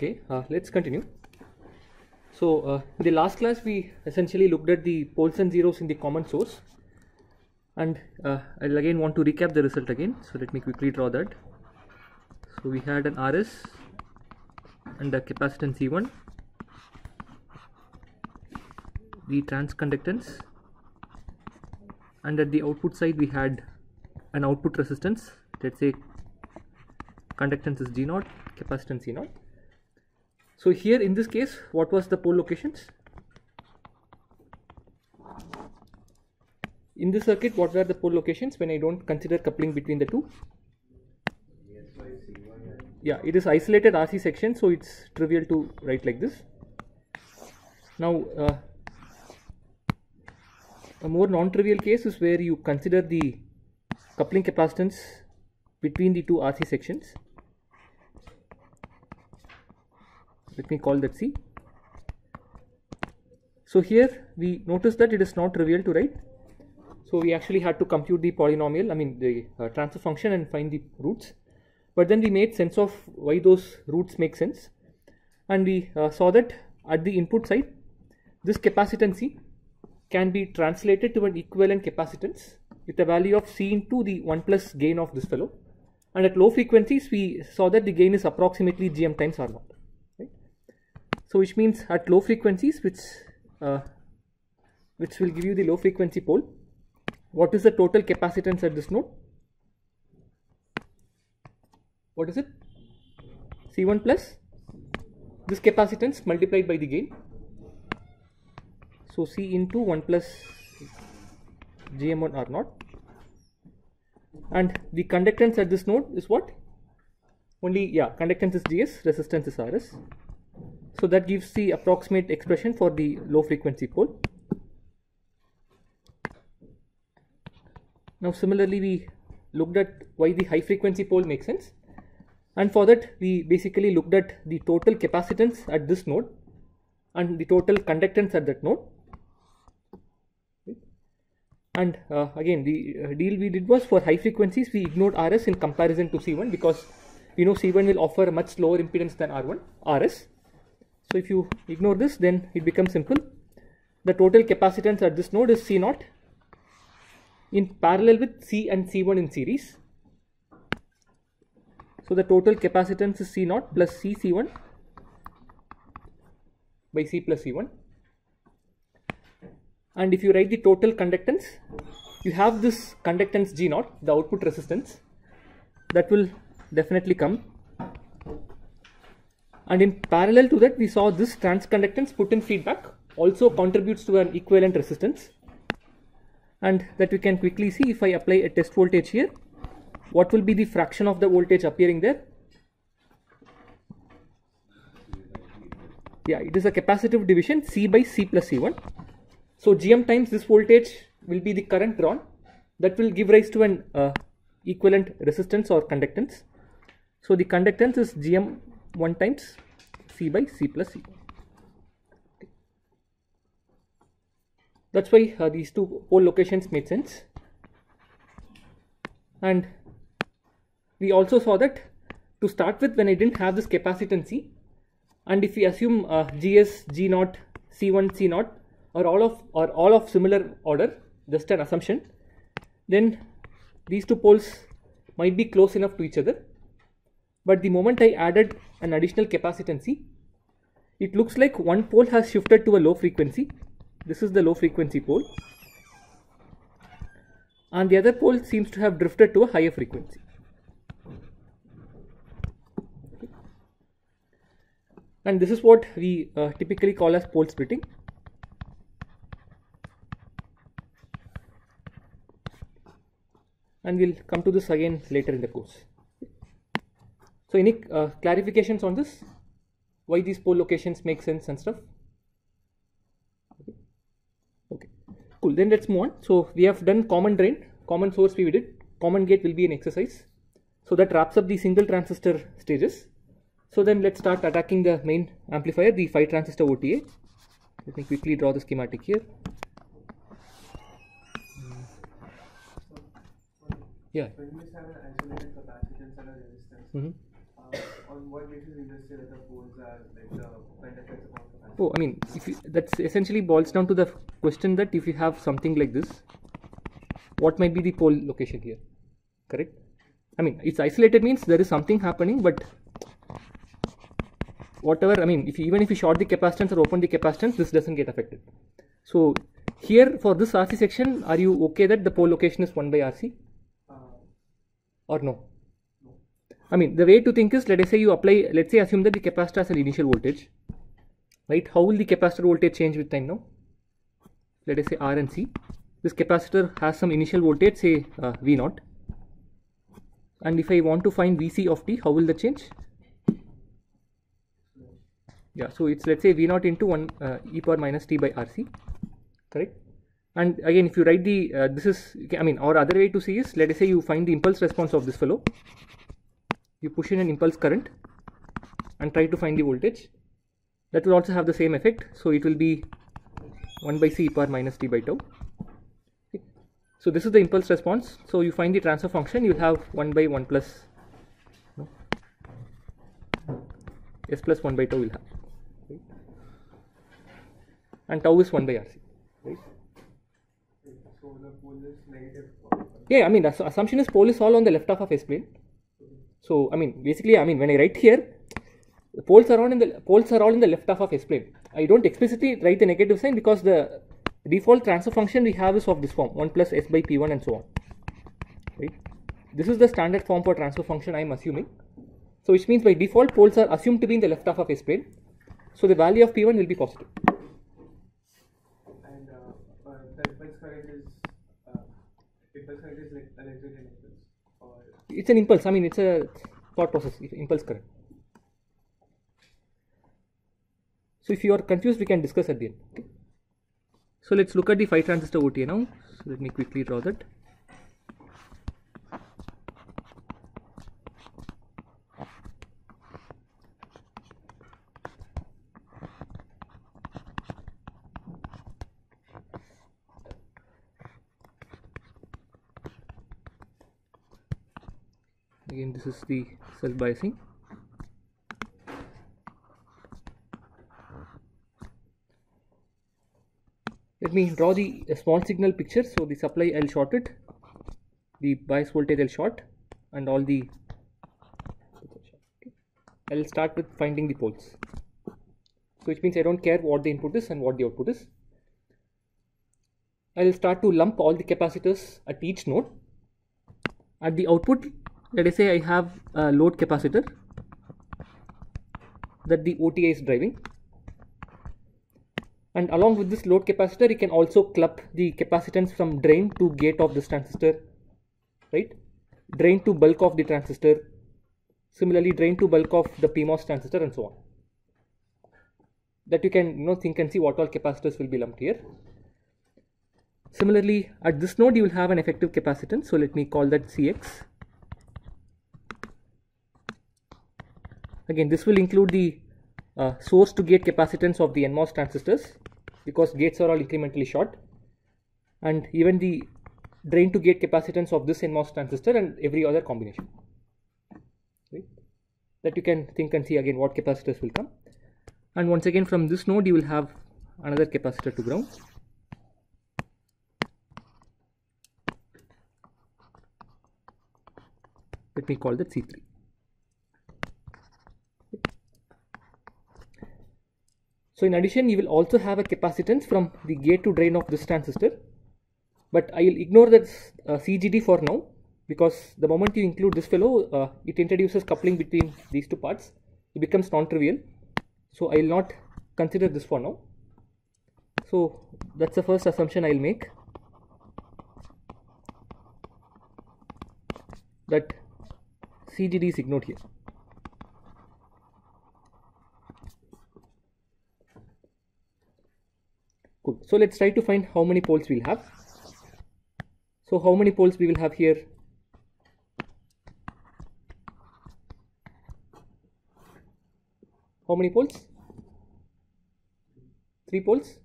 Okay, uh, let's continue. So, uh, in the last class, we essentially looked at the poles and zeros in the common source. And uh, I'll again want to recap the result again. So, let me quickly draw that. So, we had an RS and a capacitance C1, the transconductance, and at the output side, we had an output resistance. Let's say conductance is G0, capacitance C0. So here in this case, what was the pole locations? In this circuit, what were the pole locations when I don't consider coupling between the two? Yeah, it is isolated RC section, so it's trivial to write like this. Now, uh, a more non-trivial case is where you consider the coupling capacitance between the two RC sections. Let me call that C. So here we notice that it is not trivial to write. So we actually had to compute the polynomial, I mean the uh, transfer function and find the roots. But then we made sense of why those roots make sense. And we uh, saw that at the input side, this capacitance C can be translated to an equivalent capacitance with a value of C into the 1 plus gain of this fellow. And at low frequencies, we saw that the gain is approximately Gm times R0. So which means at low frequencies, which uh, which will give you the low frequency pole. What is the total capacitance at this node? What is it? C1 plus this capacitance multiplied by the gain. So C into 1 plus GM1 R0 and the conductance at this node is what? Only yeah conductance is GS, resistance is RS. So that gives the approximate expression for the low frequency pole. Now similarly we looked at why the high frequency pole makes sense. And for that we basically looked at the total capacitance at this node and the total conductance at that node. And uh, again the uh, deal we did was for high frequencies we ignored RS in comparison to C1 because we know C1 will offer a much lower impedance than R1 RS so if you ignore this, then it becomes simple. The total capacitance at this node is C0 in parallel with C and C1 in series. So the total capacitance is C0 plus C C1 by C plus C1. And if you write the total conductance, you have this conductance G0, the output resistance, that will definitely come and in parallel to that we saw this transconductance put in feedback also contributes to an equivalent resistance. And that we can quickly see if I apply a test voltage here what will be the fraction of the voltage appearing there? Yeah it is a capacitive division C by C plus C1 so GM times this voltage will be the current drawn. That will give rise to an uh, equivalent resistance or conductance. So the conductance is GM 1 times C by C plus C. That's why uh, these two pole locations made sense. And we also saw that to start with when I didn't have this capacitance C and if we assume uh, GS, G0, C1, C0 or all of or all of similar order just an assumption then these two poles might be close enough to each other but the moment I added an additional capacitance it looks like one pole has shifted to a low frequency. This is the low frequency pole. And the other pole seems to have drifted to a higher frequency. And this is what we uh, typically call as pole splitting. And we'll come to this again later in the course. So any uh, clarifications on this? Why these pole locations make sense and stuff? Okay. okay, cool. Then let's move on. So we have done common drain, common source we did, common gate will be an exercise. So that wraps up the single transistor stages. So then let's start attacking the main amplifier, the 5 transistor OTA. Let me quickly draw the schematic here. Yeah. When you what basis you just say that the poles are like the pentaflex of? Oh, I mean, if you, that's essentially boils down to the question that if you have something like this, what might be the pole location here? Correct? I mean, it's isolated means there is something happening, but whatever, I mean, if you, even if you short the capacitance or open the capacitance, this doesn't get affected. So here for this RC section, are you okay that the pole location is 1 by RC Uh, or no? I mean, the way to think is, let us say you apply, let's say assume that the capacitor has an initial voltage, right? How will the capacitor voltage change with time now? Let us say R and C. This capacitor has some initial voltage, say uh, V naught. And if I want to find Vc of t, how will that change? Yeah, so it's let's say V naught into 1 uh, e power minus t by RC, correct? And again, if you write the, uh, this is, I mean, or other way to see is, let us say you find the impulse response of this fellow, you push in an impulse current and try to find the voltage. That will also have the same effect. So it will be 1 by c e power minus t by tau. Okay. So this is the impulse response. So you find the transfer function, you will have 1 by 1 plus no, s plus 1 by tau will have. Right? And tau is 1 by rc. Right? so the pole is negative. Yeah, I mean, the assumption is pole is all on the left half of S plane. So, I mean, basically, I mean, when I write here, the poles are all in the poles are all in the left half of S plane. I don't explicitly write the negative sign because the default transfer function we have is of this form 1 plus S by P1 and so on. Right? This is the standard form for transfer function I am assuming. So, which means by default poles are assumed to be in the left half of S plane. So, the value of P1 will be positive. And uh, uh, the is uh, is like or It's an impulse. I mean, it's a thought process, impulse current. So if you are confused, we can discuss at the end. Okay. So let's look at the 5 transistor OTA now. So let me quickly draw that. Again, this is the self biasing. Let me draw the small signal picture. So the supply I'll short it, the bias voltage I'll short, and all the. I'll start with finding the poles. So which means I don't care what the input is and what the output is. I'll start to lump all the capacitors at each node. At the output, let us say I have a load capacitor that the OTA is driving. And along with this load capacitor you can also club the capacitance from drain to gate of this transistor right? Drain to bulk of the transistor. Similarly drain to bulk of the PMOS transistor and so on. That you can you know think and see what all capacitors will be lumped here. Similarly at this node you will have an effective capacitance. So let me call that Cx again this will include the uh, source to gate capacitance of the NMOS transistors because gates are all incrementally short. And even the drain to gate capacitance of this NMOS transistor and every other combination. That you can think and see again what capacitors will come. And once again from this node you will have another capacitor to ground. Let me call that C3 So in addition, you will also have a capacitance from the gate to drain of this transistor. But I will ignore that uh, CGD for now because the moment you include this fellow, uh, it introduces coupling between these two parts. It becomes non-trivial. So I will not consider this for now. So that's the first assumption I will make. That CGD is ignored here. Cool. So let's try to find how many poles we'll have. So how many poles we will have here? How many poles? Three poles.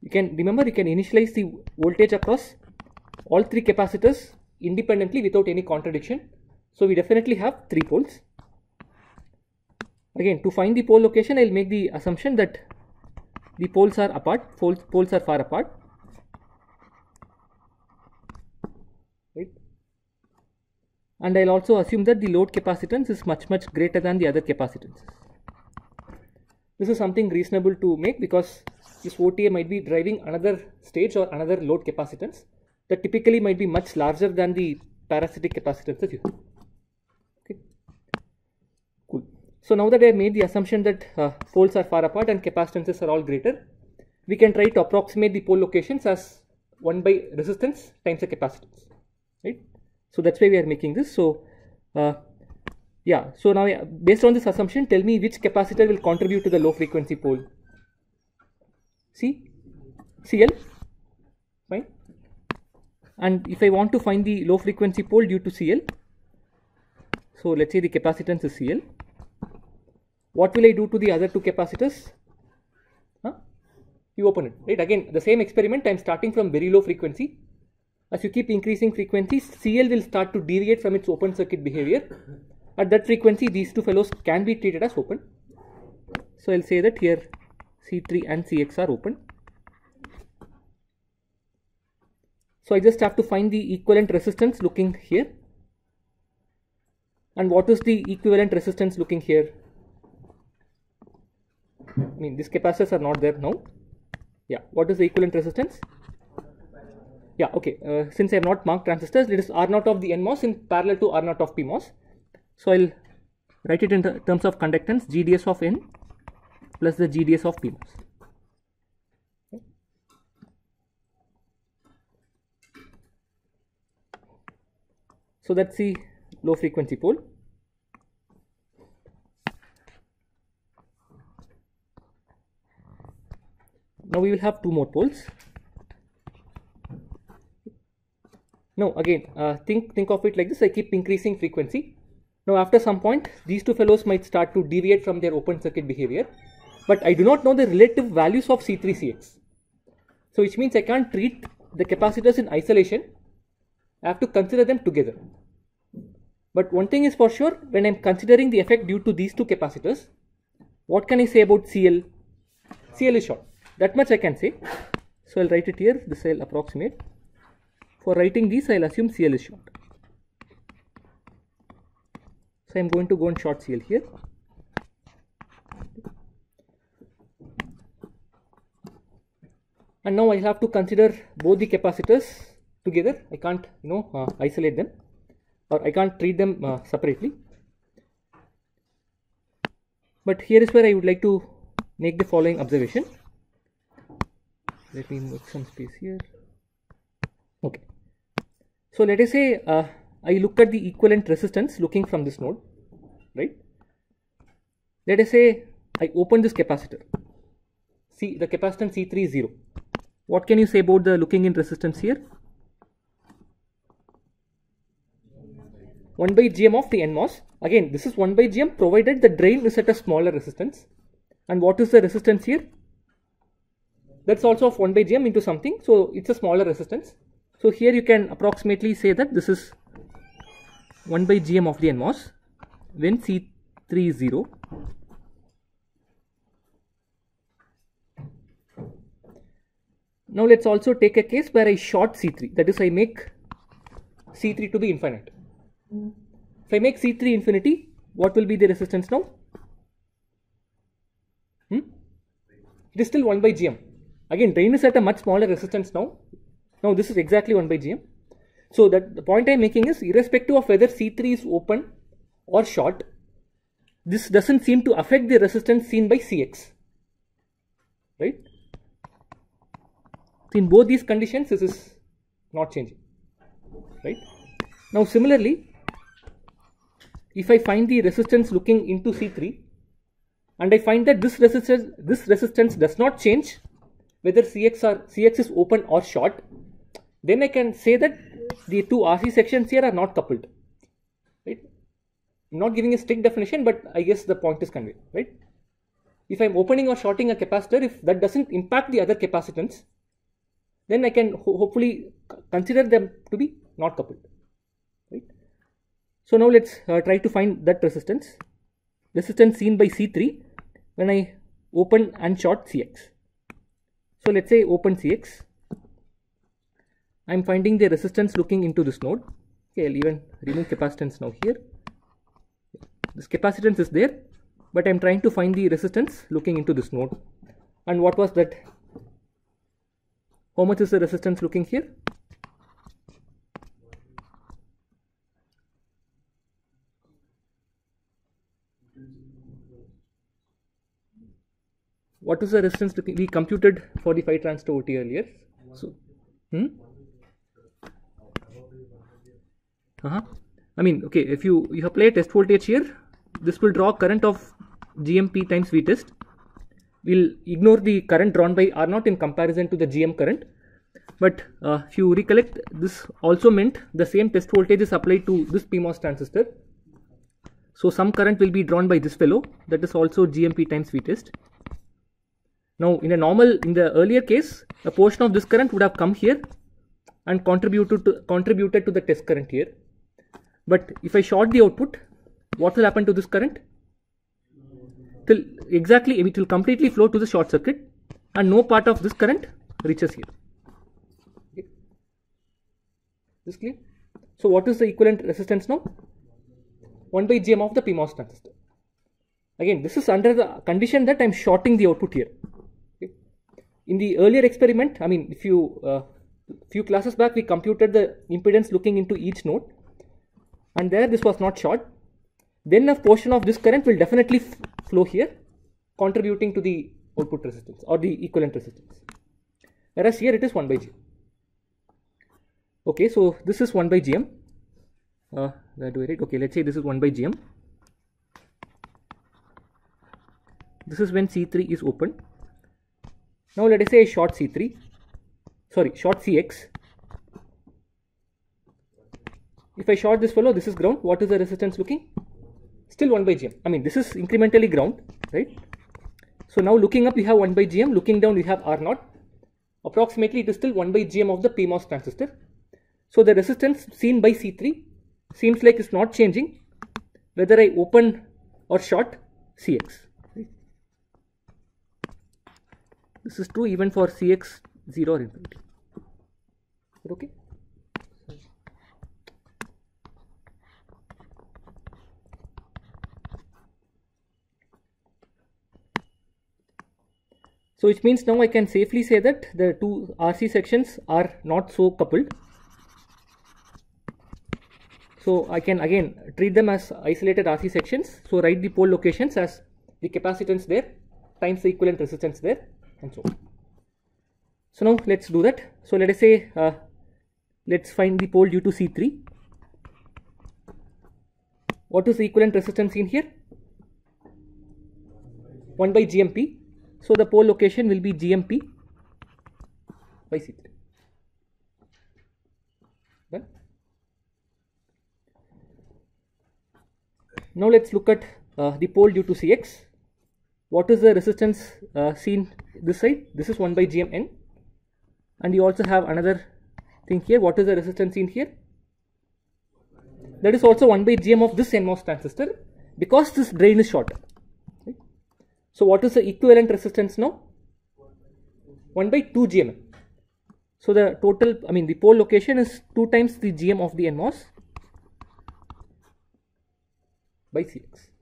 You can remember you can initialize the voltage across all three capacitors independently without any contradiction. So we definitely have three poles. again to find the pole location I'll make the assumption that the poles are apart. Poles, poles are far apart. Right. And I'll also assume that the load capacitance is much much greater than the other capacitances. This is something reasonable to make because this OTA might be driving another stage or another load capacitance that typically might be much larger than the parasitic capacitances you have. Okay, cool. So now that I have made the assumption that uh, poles are far apart and capacitances are all greater, we can try to approximate the pole locations as 1 by resistance times the capacitance, right? So that's why we are making this. So uh, yeah, so now based on this assumption, tell me which capacitor will contribute to the low frequency pole. C, CL, fine. And if I want to find the low frequency pole due to CL, so let's say the capacitance is CL. What will I do to the other two capacitors? Huh? You open it, right? Again, the same experiment, I'm starting from very low frequency. As you keep increasing frequency, CL will start to deviate from its open circuit behavior. At that frequency, these two fellows can be treated as open. So I'll say that here C3 and Cx are open. So I just have to find the equivalent resistance looking here. And what is the equivalent resistance looking here? I mean, these capacitors are not there now. Yeah, what is the equivalent resistance? Yeah, okay. Uh, since I have not marked transistors, it is R naught of the NMOS in parallel to R naught of PMOS. So I'll write it in terms of conductance GDS of N plus the GDS of PMOS. So that's the low frequency pole. Now we will have two more poles. Now again, uh, think think of it like this. I keep increasing frequency. Now after some point, these two fellows might start to deviate from their open circuit behavior, but I do not know the relative values of C3CX. So which means I can't treat the capacitors in isolation. I have to consider them together. But one thing is for sure, when I'm considering the effect due to these two capacitors, what can I say about CL? CL is short. That much I can say. So I'll write it here. This I'll approximate. For writing these, I'll assume CL is short. So I'm going to go and short CL here. And now I have to consider both the capacitors together. I can't, you know, uh, isolate them or I can't treat them uh, separately. But here is where I would like to make the following observation. Let me make some space here. Okay. So let us say uh, I look at the equivalent resistance looking from this node, right? Let us say I open this capacitor. See the capacitance C3 is 0. What can you say about the looking in resistance here? 1 by gm of the NMOS. Again, this is 1 by gm provided the drain is at a smaller resistance. And what is the resistance here? That's also of 1 by gm into something. So it's a smaller resistance. So here you can approximately say that this is 1 by gm of the NMOS when C3 is 0. Now let's also take a case where I short C3 that is I make C3 to be infinite. If I make C3 infinity, what will be the resistance now? Hmm? It is still 1 by gm. Again, drain is at a much smaller resistance now. Now this is exactly 1 by gm. So that the point I am making is irrespective of whether C3 is open or short, this doesn't seem to affect the resistance seen by Cx. Right? In both these conditions, this is not changing. Right? Now similarly, if I find the resistance looking into C3 and I find that this resistance this resistance does not change whether CX or CX is open or short, then I can say that the two RC sections here are not coupled. Right? I'm not giving a strict definition, but I guess the point is conveyed. Right? If I'm opening or shorting a capacitor, if that doesn't impact the other capacitance, then I can ho hopefully consider them to be not coupled. Right? So now let's uh, try to find that resistance. resistance seen by C3 when I open and short Cx. So let's say open Cx. I'm finding the resistance looking into this node. Okay, I'll even remove capacitance now here. This capacitance is there, but I'm trying to find the resistance looking into this node. And what was that? How much is the resistance looking here? What is the resistance looking we computed for the 5 transistor OTA earlier. So hmm? uh-huh. I mean okay if you you apply test voltage here this will draw current of GMP times V test. We'll ignore the current drawn by R naught in comparison to the GM current. But uh, if you recollect this also meant the same test voltage is applied to this PMOS transistor. So some current will be drawn by this fellow that is also GMP times V test now in a normal, in the earlier case, a portion of this current would have come here and contributed to, contributed to the test current here. But if I short the output, what will happen to this current? Till exactly, it will completely flow to the short circuit and no part of this current reaches here. This clear? So what is the equivalent resistance now? 1 by gm of the PMOS transistor. Again, this is under the condition that I am shorting the output here in the earlier experiment, I mean, if you uh, few classes back, we computed the impedance looking into each node, and there this was not short. Then a portion of this current will definitely flow here, contributing to the output resistance or the equivalent resistance. Whereas here it is 1 by G. Okay, so this is 1 by GM. Uh, where do I write? Okay, let's say this is 1 by GM. This is when C3 is open now let us say short C3, sorry, short Cx. If I short this fellow, this is ground. What is the resistance looking? Still 1 by gm. I mean, this is incrementally ground, right? So now looking up, we have 1 by gm. Looking down, we have R naught. Approximately, it is still 1 by gm of the PMOS transistor. So the resistance seen by C3 seems like it's not changing whether I open or short Cx. This is true even for Cx 0 or infinity. Okay. So which means now I can safely say that the two RC sections are not so coupled. So I can again treat them as isolated RC sections. So write the pole locations as the capacitance there times the equivalent resistance there and so on. So now let's do that. So let us say uh, let's find the pole due to C3. What is the equivalent resistance in here? 1 by GMP. So the pole location will be GMP by C3. Done. Now let's look at uh, the pole due to Cx. What is the resistance uh, seen this side? This is 1 by GMN. And you also have another thing here. What is the resistance seen here? That is also 1 by GM of this NMOS transistor because this drain is short. So what is the equivalent resistance now? 1 by 2 GM. So the total, I mean the pole location is 2 times the GM of the NMOS by Cx.